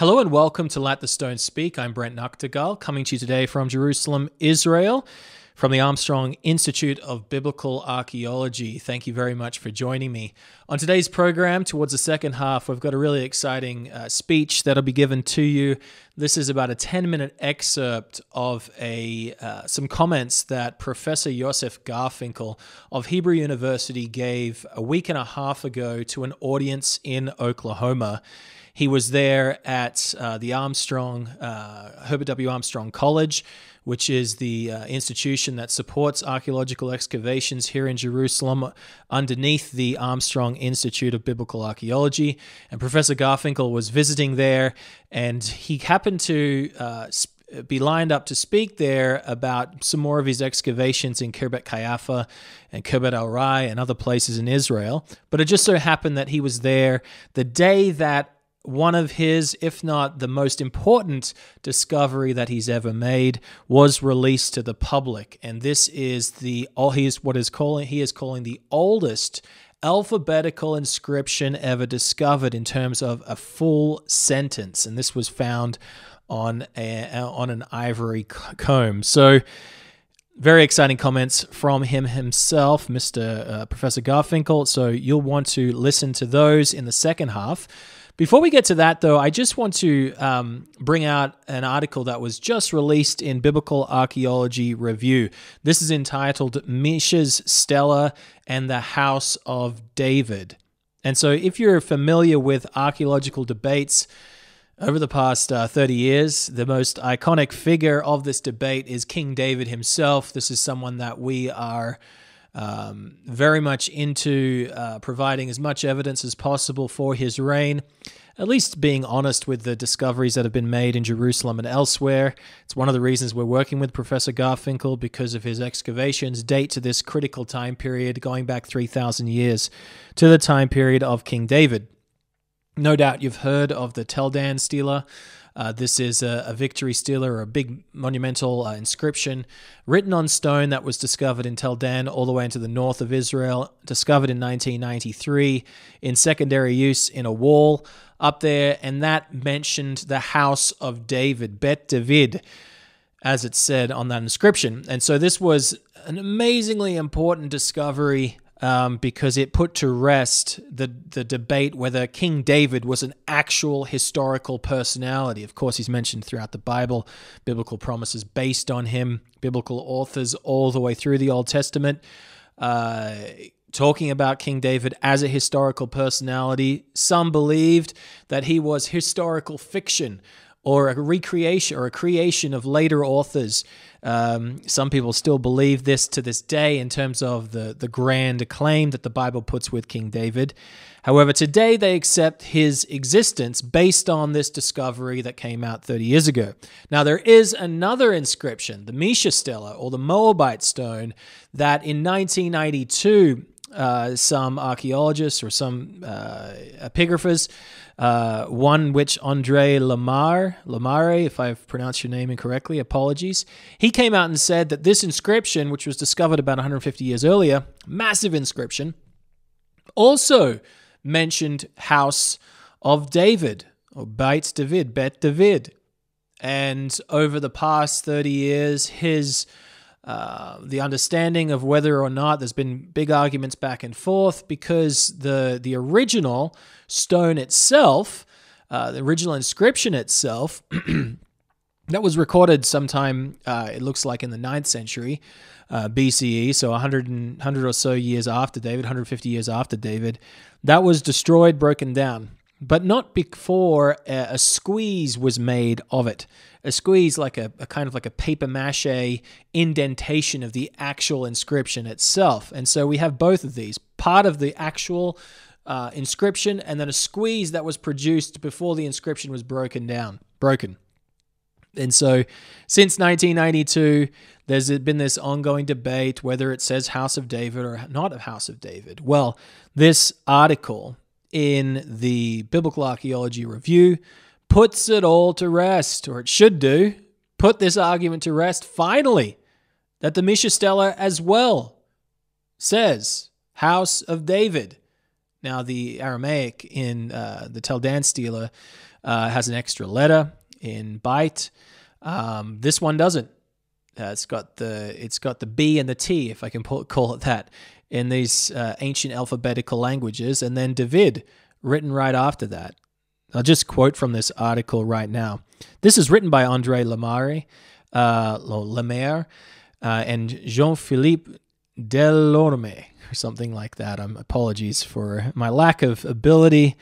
Hello and welcome to Let the Stone Speak. I'm Brent Nagtegaal, coming to you today from Jerusalem, Israel, from the Armstrong Institute of Biblical Archaeology. Thank you very much for joining me. On today's program, towards the second half, we've got a really exciting uh, speech that'll be given to you. This is about a 10 minute excerpt of a uh, some comments that Professor Joseph Garfinkel of Hebrew University gave a week and a half ago to an audience in Oklahoma. He was there at uh, the Armstrong, uh, Herbert W. Armstrong College, which is the uh, institution that supports archaeological excavations here in Jerusalem underneath the Armstrong Institute of Biblical Archaeology. And Professor Garfinkel was visiting there, and he happened to uh, be lined up to speak there about some more of his excavations in Khirbet Qeiyafa and Khirbet El Rai and other places in Israel. But it just so happened that he was there the day that one of his, if not the most important discovery that he's ever made, was released to the public. And this is the all he is what is calling he is calling the oldest alphabetical inscription ever discovered in terms of a full sentence. And this was found on a, on an ivory comb. So very exciting comments from him himself, Mr. Uh, Professor Garfinkel. So you'll want to listen to those in the second half. Before we get to that, though, I just want to um, bring out an article that was just released in Biblical Archaeology Review. This is entitled Mesha's Stela and the House of David. And so, if you're familiar with archaeological debates, over the past uh, 30 years, the most iconic figure of this debate is King David himself. This is someone that we are um, very much into uh, providing as much evidence as possible for his reign, at least being honest with the discoveries that have been made in Jerusalem and elsewhere. It's one of the reasons we're working with Professor Garfinkel because of his excavations date to this critical time period going back 3,000 years to the time period of King David. No doubt you've heard of the Tel Dan stela. Uh, this is a, a, victory stela or a big monumental uh, inscription written on stone that was discovered in Tel Dan all the way into the north of Israel, discovered in 1993 in secondary use in a wall up there, and that mentioned the house of David, Bet David, as it said on that inscription. And so this was an amazingly important discovery um, because it put to rest the the debate whether King David was an actual historical personality. Of course, he's mentioned throughout the Bible, biblical promises based on him, biblical authors all the way through the Old Testament. Uh, talking about King David as a historical personality. Some believed that he was historical fiction or a recreation or a creation of later authors. Um, some people still believe this to this day in terms of the, the grand acclaim that the Bible puts with King David. However, today they accept his existence based on this discovery that came out 30 years ago. Now, there is another inscription, the Mesha Stela or the Moabite stone, that in 1992 uh, some archaeologists or some uh, epigraphers uh, one which Andre Lamar, Lamare, if I've pronounced your name incorrectly, apologies. He came out and said that this inscription, which was discovered about 150 years earlier, massive inscription, also mentioned House of David, or Beit David, Bet David. And over the past 30 years, his uh, the understanding of whether or not there's been big arguments back and forth because the the original stone itself, uh, the original inscription itself, that was recorded sometime. Uh, it looks like in the 9th century uh, BCE, so 100, 100 or so years after David, 150 years after David. That was destroyed, broken down but not before a, a, squeeze was made of it. A squeeze, like a, a, kind of like a paper mache indentation of the actual inscription itself. And so we have both of these part of the actual uh, inscription and then a squeeze that was produced before the inscription was broken down, broken. And so since 1992, there's been this ongoing debate whether it says House of David or not of House of David. Well, this article in the Biblical Archaeology Review puts it all to rest, or it should do, put this argument to rest finally, that the Mesha Stela as well says House of David. Now, the Aramaic in uh, the Tel Dan Stela uh, has an extra letter in Beit. Um, this one doesn't. Uh, it's got the it's got the B and the T, if I can call it that, in these uh, ancient alphabetical languages, and then David written right after that. I'll just quote from this article right now. This is written by Andre Lemare, uh, Lemaire, uh, and Jean-Philippe Delorme, or something like that. Um, apologies for my lack of ability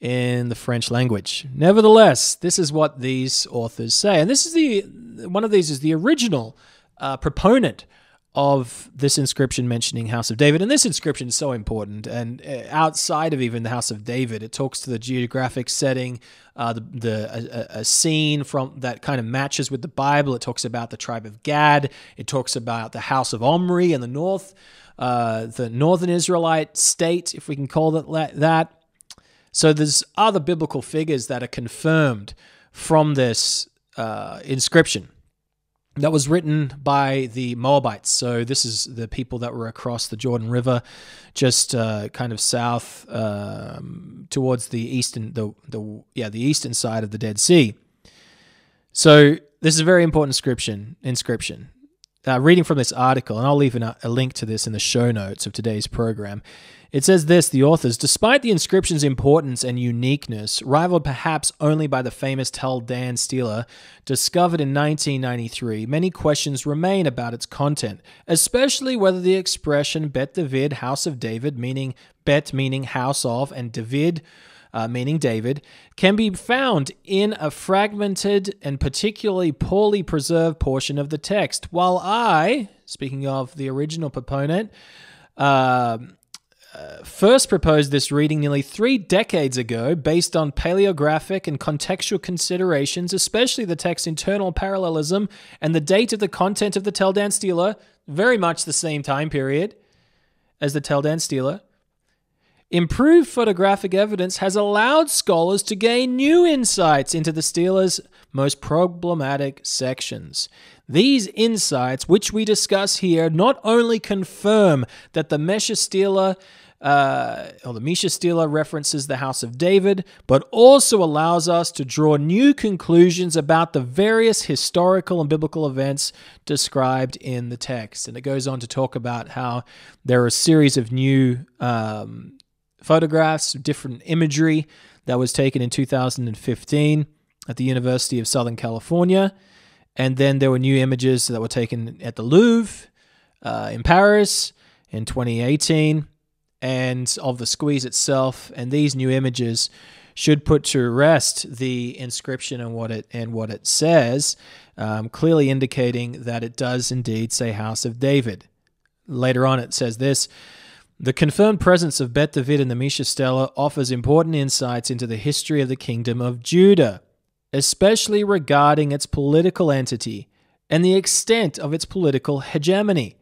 in the French language. Nevertheless, this is what these authors say, and this is the one of these is the original uh, proponent of this inscription mentioning House of David. And this inscription is so important. And uh, outside of even the House of David, it talks to the geographic setting, uh, the, the a, a, scene from that kind of matches with the Bible. It talks about the tribe of Gad. It talks about the House of Omri in the north, uh, the northern Israelite state, if we can call it that. So there's other biblical figures that are confirmed from this uh, inscription that was written by the Moabites. So this is the people that were across the Jordan River, just uh, kind of south um, towards the eastern the the yeah the eastern side of the Dead Sea. So this is a very important inscription. Inscription. Uh, reading from this article, and I'll leave a, a link to this in the show notes of today's program. It says this the authors, despite the inscription's importance and uniqueness, rivaled perhaps only by the famous Tel Dan stela discovered in 1993, many questions remain about its content, especially whether the expression Bet David, House of David, meaning Bet meaning house of, and David uh, meaning David, can be found in a fragmented and particularly poorly preserved portion of the text. While I, speaking of the original proponent, uh, first proposed this reading nearly three decades ago based on paleographic and contextual considerations, especially the text's internal parallelism and the date of the content of the Tel Dan Stela, very much the same time period as the Tel Dan Stela. Improved photographic evidence has allowed scholars to gain new insights into the Stela's most problematic sections. These insights, which we discuss here, not only confirm that the Mesha Stela uh, or the Mesha Stela references the House of David, but also allows us to draw new conclusions about the various historical and biblical events described in the text. And it goes on to talk about how there are a series of new um, photographs, different imagery that was taken in 2015 at the University of Southern California. And then there were new images that were taken at the Louvre uh, in Paris in 2018 and of the squeeze itself. And these new images should put to rest the inscription and what it and what it says, um, clearly indicating that it does indeed say House of David. Later on, it says this. The confirmed presence of Bet David in the Mesha Stela offers important insights into the history of the kingdom of Judah, especially regarding its political entity and the extent of its political hegemony.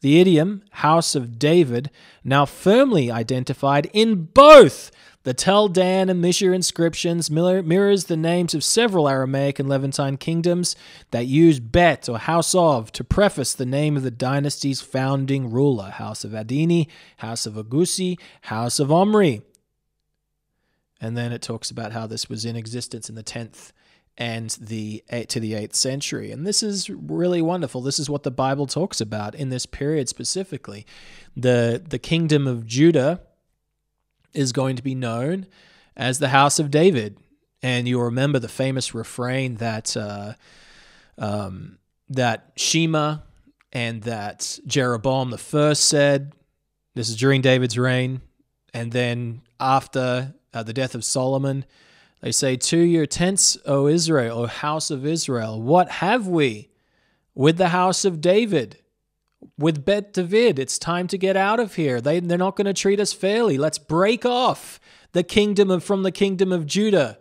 The idiom House of David, now firmly identified in both the Tel Dan and Mesha inscriptions, mirrors the names of several Aramaic and Levantine kingdoms that use Bet or House of to preface the name of the dynasty's founding ruler House of Adini, House of Agusi, House of Omri. And then it talks about how this was in existence in the 10th and the to the 8th century. And this is really wonderful. This is what the Bible talks about in this period specifically. The the kingdom of Judah is going to be known as the house of David. And you'll remember the famous refrain that uh, um, that Sheba and that Jeroboam the first said. This is during David's reign, and then after uh, the death of Solomon, they say, To your tents, O Israel, O house of Israel, what have we with the house of David? With Bet David, it's time to get out of here. They, they're not going to treat us fairly. Let's break off the kingdom of, from the kingdom of Judah.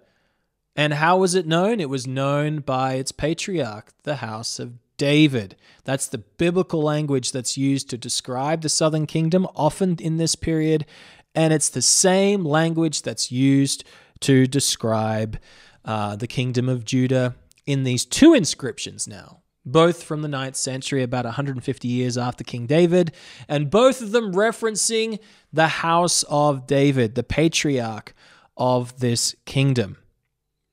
And how was it known? It was known by its patriarch, the house of David. That's the biblical language that's used to describe the southern kingdom, often in this period. And it's the same language that's used to describe uh, the kingdom of Judah in these two inscriptions now, both from the 9th century, about 150 years after King David, and both of them referencing the house of David, the patriarch of this kingdom.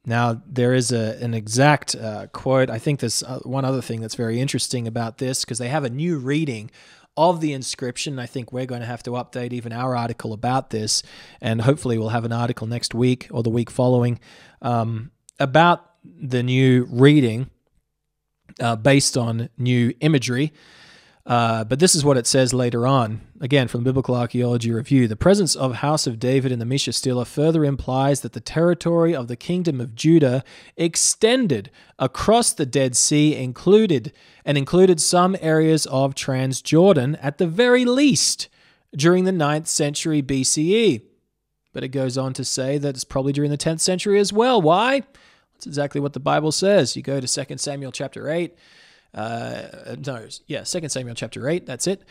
Now, there is a, an exact uh, quote. I think there's uh, one other thing that's very interesting about this because they have a new reading of the inscription. I think we're going to have to update even our article about this, and hopefully, we'll have an article next week or the week following um, about the new reading uh, based on new imagery. Uh, but this is what it says later on. Again, from the Biblical Archaeology Review the presence of House of David in the Mesha Stela further implies that the territory of the kingdom of Judah extended across the Dead Sea, included and included some areas of Transjordan at the very least during the 9th century BCE. But it goes on to say that it's probably during the 10th century as well. Why? That's exactly what the Bible says. You go to 2 Samuel chapter 8 uh, no, yeah, Second Samuel chapter 8, that's it.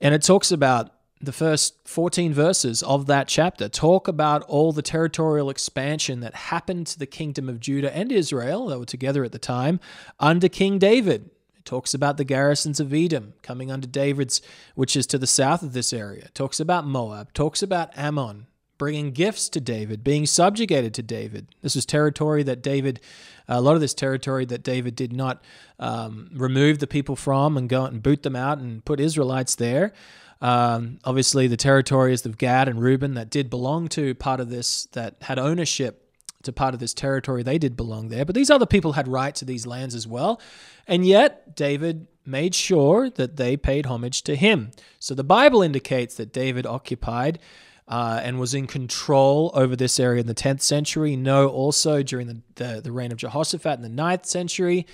And it talks about the first 14 verses of that chapter talk about all the territorial expansion that happened to the kingdom of Judah and Israel, that were together at the time, under King David. It talks about the garrisons of Edom coming under David's, which is to the south of this area. It talks about Moab, talks about Ammon, bringing gifts to David, being subjugated to David. This was territory that David a lot of this territory that David did not um, remove the people from and go out and boot them out and put Israelites there. Um, obviously, the territories of Gad and Reuben that did belong to part of this, that had ownership to part of this territory, they did belong there. But these other people had right to these lands as well. And yet, David made sure that they paid homage to him. So the Bible indicates that David occupied uh, and was in control over this area in the 10th century. Know also during the, the, the reign of Jehoshaphat in the 9th century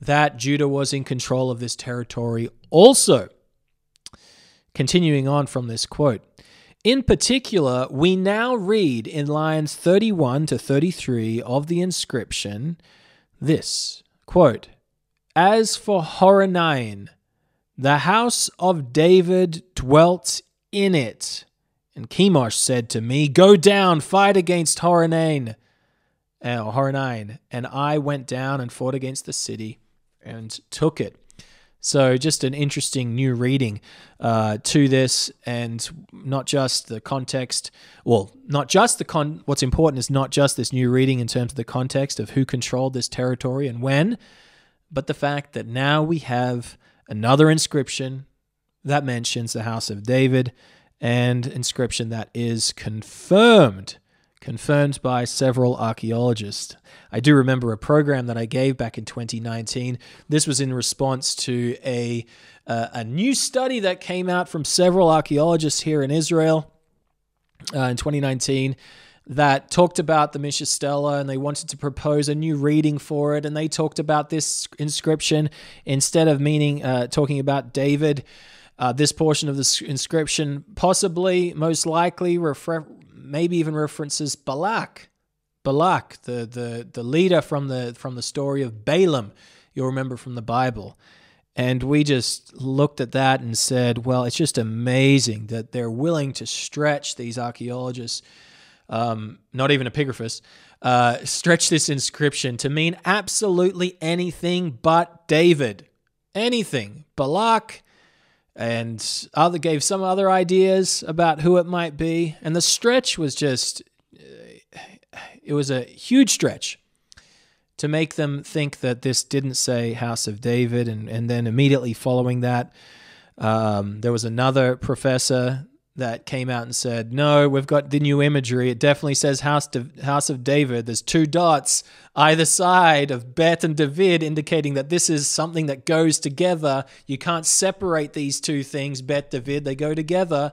that Judah was in control of this territory also. Continuing on from this quote. In particular, we now read in lines 31 to 33 of the inscription this quote, As for Horonaim, the house of David dwelt in it, and Chemosh said to me, Go down, fight against Horonaim. Uh, Horonaim. And I went down and fought against the city and took it. So, just an interesting new reading uh, to this, and not just the context. Well, not just the con. What's important is not just this new reading in terms of the context of who controlled this territory and when, but the fact that now we have another inscription that mentions the house of David and inscription that is confirmed, confirmed by several archaeologists. I do remember a program that I gave back in 2019. This was in response to a uh, a new study that came out from several archaeologists here in Israel uh, in 2019 that talked about the Mesha Stela and they wanted to propose a new reading for it. And they talked about this inscription instead of meaning uh, talking about David. Uh, this portion of the inscription possibly, most likely, maybe even references Balak. Balak, the, the, the leader from the, from the story of Balaam, you'll remember from the Bible. And we just looked at that and said, well, it's just amazing that they're willing to stretch these archaeologists, um, not even epigraphers, uh, stretch this inscription to mean absolutely anything but David. Anything. Balak, and other gave some other ideas about who it might be. And the stretch was just it was a huge stretch to make them think that this didn't say house of david. And, and then immediately following that um, there was another professor that came out and said, "No, we've got the new imagery. It definitely says House House of David. There's two dots either side of Bet and David, indicating that this is something that goes together. You can't separate these two things, Bet David. They go together."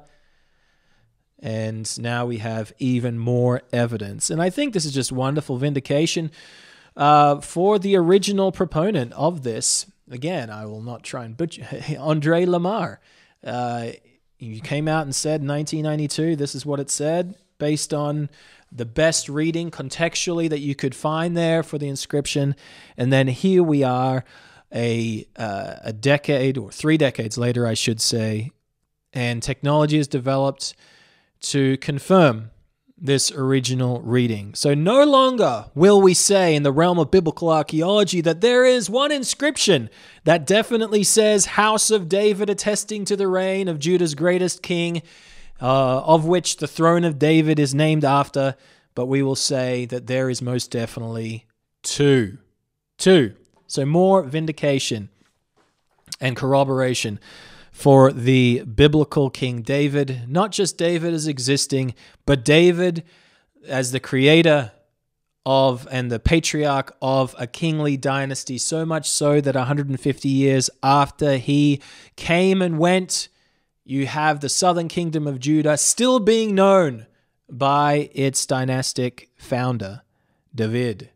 And now we have even more evidence, and I think this is just wonderful vindication uh, for the original proponent of this. Again, I will not try and butcher Andre Lamar. Uh, you came out and said 1992, this is what it said, based on the best reading contextually that you could find there for the inscription. And then here we are, a, uh, a decade or three decades later, I should say, and technology has developed to confirm this original reading. So no longer will we say in the realm of biblical archaeology that there is one inscription that definitely says House of David, attesting to the reign of Judah's greatest king, uh, of which the throne of David is named after. But we will say that there is most definitely two. Two. So more vindication and corroboration for the biblical King David, not just David as existing, but David as the creator of and the patriarch of a kingly dynasty, so much so that 150 years after he came and went, you have the southern kingdom of Judah still being known by its dynastic founder, David,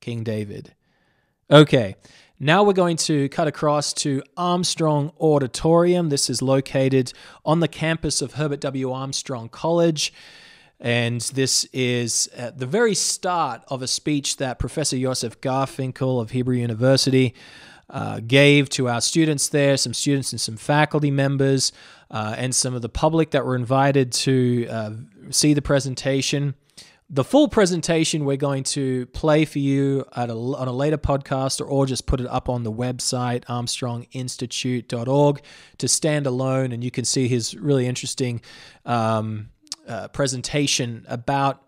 King David. Okay, now we're going to cut across to Armstrong Auditorium. This is located on the campus of Herbert W. Armstrong College. And this is at the very start of a speech that Professor Joseph Garfinkel of Hebrew University uh, gave to our students there, some students and some faculty members, uh, and some of the public that were invited to uh, see the presentation. The full presentation we're going to play for you a, on a later podcast or, or just put it up on the website, armstronginstitute.org, to stand alone. And you can see his really interesting um, uh, presentation about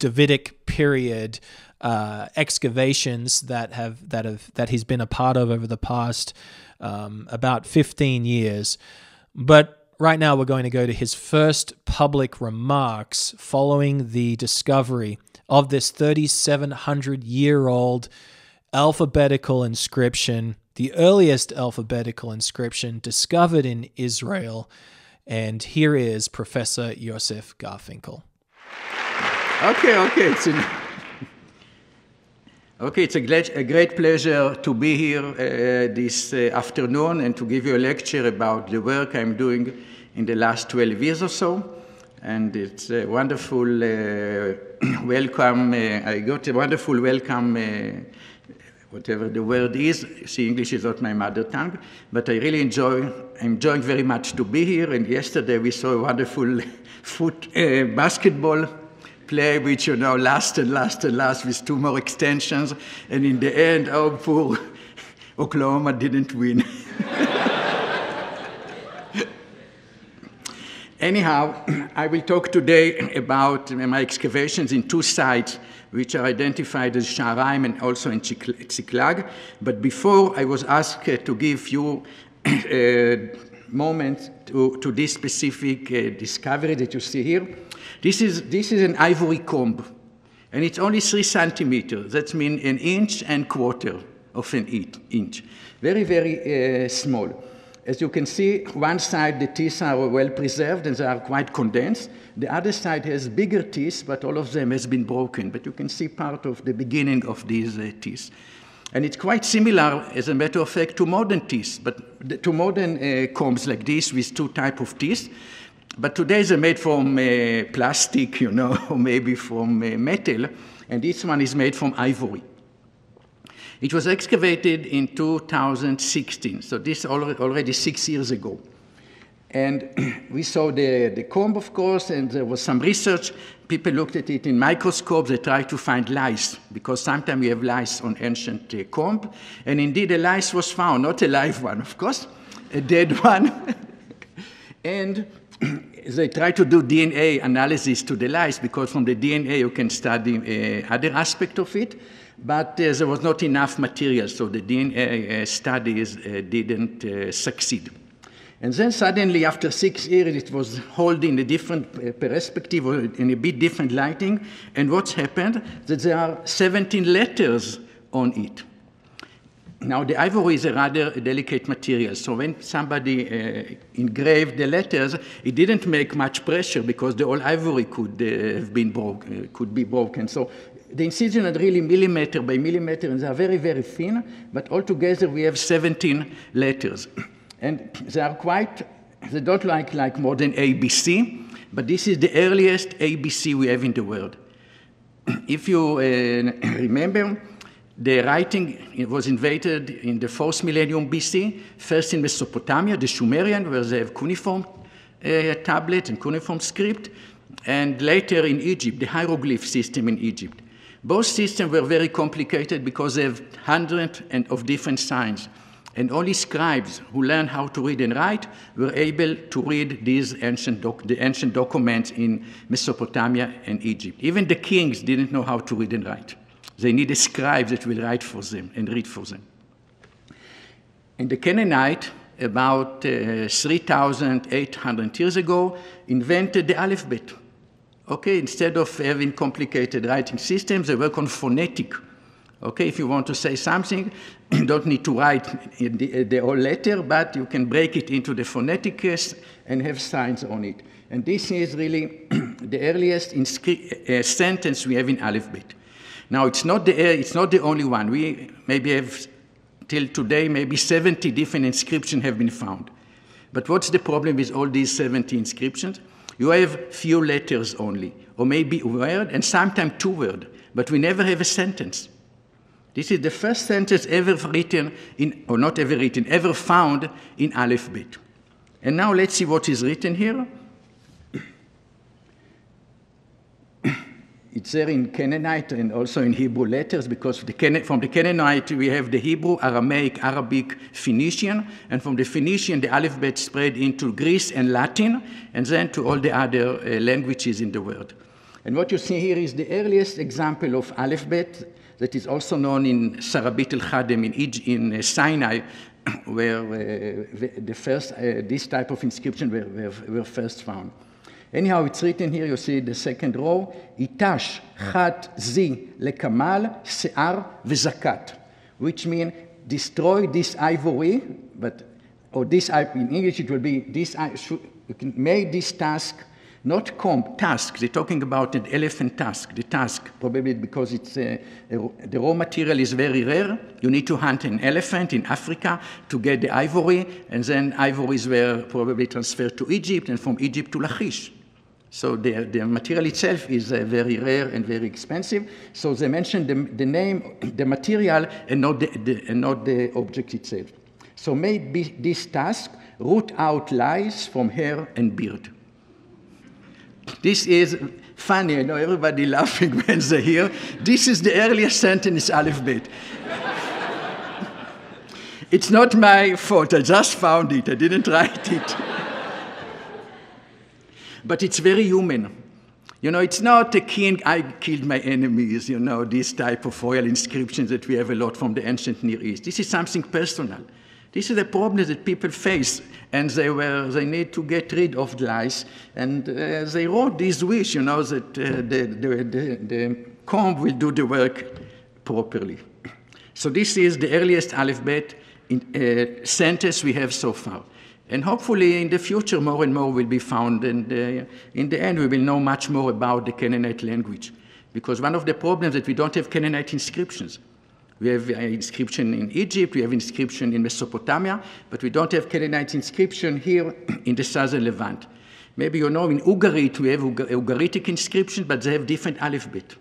Davidic period uh, excavations that have that have that he's been a part of over the past um, about 15 years. But right now we're going to go to his first public remarks following the discovery of this 3,700 year old alphabetical inscription, the earliest alphabetical inscription discovered in Israel and here is Professor Josef Garfinkel. Okay, okay. It's okay, it's a great, a great pleasure to be here uh, this uh, afternoon and to give you a lecture about the work I'm doing in the last 12 years or so. And it's a wonderful uh, welcome. Uh, I got a wonderful welcome uh, whatever the word is. See, English is not my mother tongue, but I really enjoy, I'm enjoying very much to be here. And yesterday we saw a wonderful foot uh, basketball play, which you know last and last and last with two more extensions. And in the end, oh, poor Oklahoma didn't win. Anyhow, I will talk today about my excavations in two sites which are identified as Sha'araim and also in Ziklag. But before, I was asked to give you a uh, moment to, to this specific uh, discovery that you see here. This is, this is an ivory comb, and it's only three centimeters. That means an inch and quarter of an inch. Very, very uh, small. As you can see, one side the teeth are well preserved and they are quite condensed. The other side has bigger teeth, but all of them has been broken. But you can see part of the beginning of these uh, teeth. And it's quite similar, as a matter of fact, to modern teeth, but to modern uh, combs like this with two type of teeth. But today they're made from uh, plastic, you know, maybe from uh, metal, and this one is made from ivory. It was excavated in 2016, so this already six years ago. And we saw the, the comb, of course, and there was some research. People looked at it in microscopes. They tried to find lice, because sometimes we have lice on ancient uh, comb. And indeed, a lice was found, not a live one, of course, a dead one. and they tried to do DNA analysis to the lice, because from the DNA you can study uh, other aspect of it but uh, there was not enough material, so the DNA uh, studies uh, didn't uh, succeed. And then suddenly, after six years, it was held in a different uh, perspective or in a bit different lighting. And what's happened? That there are 17 letters on it. Now, the ivory is a rather delicate material, so when somebody uh, engraved the letters, it didn't make much pressure because the whole ivory could uh, have been broke, uh, could be broken. So the incision are really millimeter by millimeter, and they are very, very thin, but altogether we have 17 letters. And they are quite, they don't like, like modern ABC, but this is the earliest ABC we have in the world. if you uh, remember, the writing was invented in the fourth millennium BC, first in Mesopotamia, the Sumerian, where they have cuneiform uh, tablet and cuneiform script, and later in Egypt, the hieroglyph system in Egypt. Both systems were very complicated because they have hundreds of different signs. And only scribes who learned how to read and write were able to read these ancient the ancient documents in Mesopotamia and Egypt. Even the kings didn't know how to read and write. They need a scribe that will write for them and read for them. And the Canaanite, about uh, 3,800 years ago, invented the alphabet. Okay, instead of having complicated writing systems, they work on phonetic. Okay, if you want to say something, you don't need to write the, the whole letter, but you can break it into the phonetic and have signs on it. And this is really the earliest uh, sentence we have in alphabet. Now, it's not, the, eh, it's not the only one. We maybe have, till today, maybe 70 different inscriptions have been found. But what's the problem with all these 70 inscriptions? You have few letters only, or maybe a word, and sometimes two words, but we never have a sentence. This is the first sentence ever written in, or not ever written, ever found in alphabet. And now let's see what is written here. It's there in Canaanite and also in Hebrew letters because the from the Canaanite we have the Hebrew, Aramaic, Arabic, Phoenician, and from the Phoenician the alphabet spread into Greece and Latin, and then to all the other uh, languages in the world. And what you see here is the earliest example of alphabet that is also known in Sarabit al-Khadem in, in uh, Sinai, where uh, the first, uh, this type of inscription were, were, were first found. Anyhow, it's written here, you see the second row, Itash chat zi lekamal se'ar v'zakat, which means destroy this ivory, but, or this, in English it will be, this, you can make this task, not comb, task. They're talking about an elephant tusk, the tusk, probably because it's, uh, the raw material is very rare. You need to hunt an elephant in Africa to get the ivory, and then ivories were probably transferred to Egypt, and from Egypt to Lachish. So the, the material itself is uh, very rare and very expensive. So they mentioned the, the name, the material, and not the, the, and not the object itself. So made this task, root out lies from hair and beard. This is funny, I know everybody laughing when they hear. This is the earliest sentence alphabet. it's not my fault, I just found it, I didn't write it but it's very human. You know, it's not a king, I killed my enemies, you know, this type of royal inscriptions that we have a lot from the ancient Near East. This is something personal. This is a problem that people face, and they were they need to get rid of lies. And uh, they wrote this wish, you know, that uh, the, the, the, the comb will do the work properly. So this is the earliest alphabet in, uh, sentence we have so far. And hopefully in the future, more and more will be found. And uh, in the end, we will know much more about the Canaanite language. Because one of the problems that we don't have Canaanite inscriptions. We have uh, inscription in Egypt, we have inscription in Mesopotamia, but we don't have Canaanite inscription here in the southern Levant. Maybe you know in Ugarit we have Ugaritic inscription, but they have different alphabet.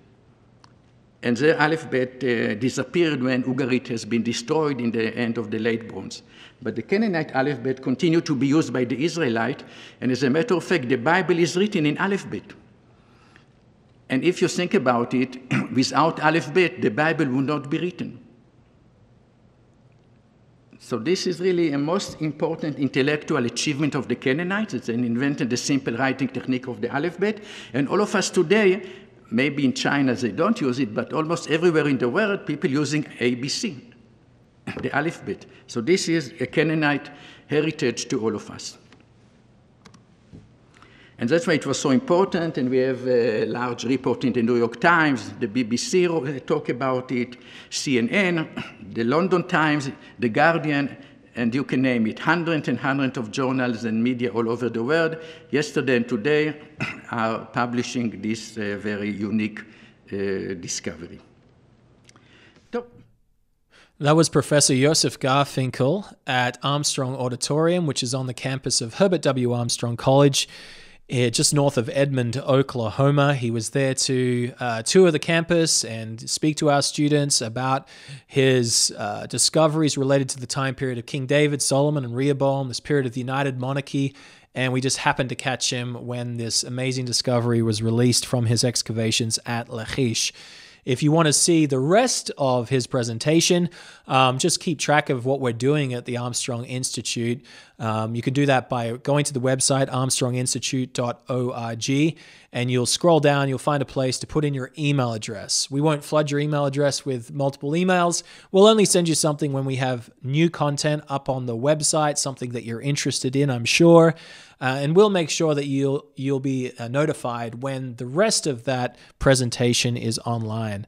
And the alphabet uh, disappeared when Ugarit has been destroyed in the end of the late Bronze. But the Canaanite alphabet continued to be used by the Israelite, and as a matter of fact, the Bible is written in alphabet. And if you think about it, without alphabet, the Bible would not be written. So this is really a most important intellectual achievement of the Canaanites. They invented the simple writing technique of the alphabet. And all of us today, maybe in China they don't use it, but almost everywhere in the world, people using ABC the alphabet. So this is a Canaanite heritage to all of us. And that's why it was so important, and we have a large report in the New York Times, the BBC talk about it, CNN, the London Times, the Guardian, and you can name it, hundreds and hundreds of journals and media all over the world, yesterday and today, are publishing this uh, very unique uh, discovery. That was Professor Joseph Garfinkel at Armstrong Auditorium, which is on the campus of Herbert W. Armstrong College, here just north of Edmond, Oklahoma. He was there to uh, tour the campus and speak to our students about his uh, discoveries related to the time period of King David, Solomon, and Rehoboam, this period of the United Monarchy. And we just happened to catch him when this amazing discovery was released from his excavations at Lachish. If you want to see the rest of his presentation, um, just keep track of what we're doing at the Armstrong Institute. Um, you can do that by going to the website armstronginstitute.org and you'll scroll down, you'll find a place to put in your email address. We won't flood your email address with multiple emails. We'll only send you something when we have new content up on the website, something that you're interested in, I'm sure. Uh, and we'll make sure that you'll you'll be uh, notified when the rest of that presentation is online.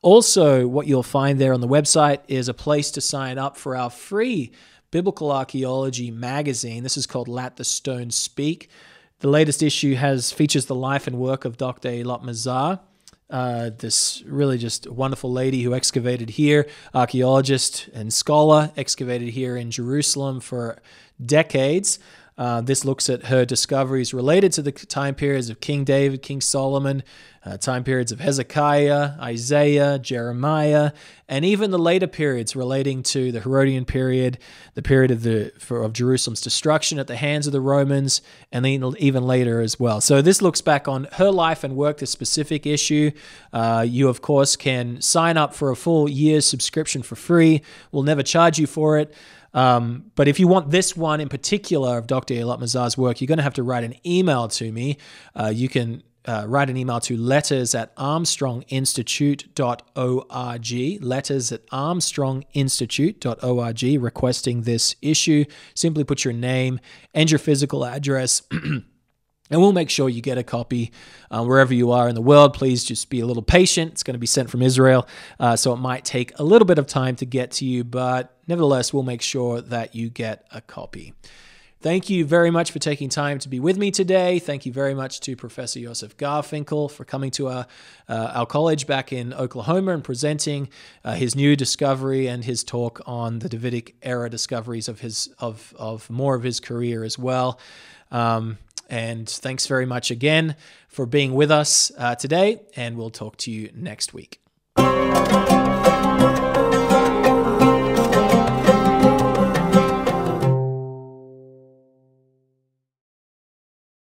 Also, what you'll find there on the website is a place to sign up for our free biblical archaeology magazine. This is called Let the Stone Speak. The latest issue has features the life and work of Dr. Eilat Mazar, uh, this really just wonderful lady who excavated here, archaeologist and scholar, excavated here in Jerusalem for decades. Uh, this looks at her discoveries related to the time periods of King David, King Solomon, uh, time periods of Hezekiah, Isaiah, Jeremiah, and even the later periods relating to the Herodian period, the period of the for, of Jerusalem's destruction at the hands of the Romans, and then even later as well. So this looks back on her life and work, this specific issue. Uh, you of course can sign up for a full year's subscription for free. We'll never charge you for it. Um, but if you want this one in particular of Dr. Eilat Mazar's work, you're going to have to write an email to me. Uh, you can uh, write an email to letters at armstronginstitute.org, letters at armstronginstitute.org, requesting this issue. Simply put your name and your physical address. And we'll make sure you get a copy uh, wherever you are in the world. Please just be a little patient. It's going to be sent from Israel, uh, so it might take a little bit of time to get to you, but nevertheless, we'll make sure that you get a copy. Thank you very much for taking time to be with me today. Thank you very much to Professor Joseph Garfinkel for coming to our, uh, our college back in Oklahoma and presenting uh, his new discovery and his talk on the Davidic era discoveries of his of, of more of his career as well. Um, and thanks very much again for being with us uh, today, and we'll talk to you next week.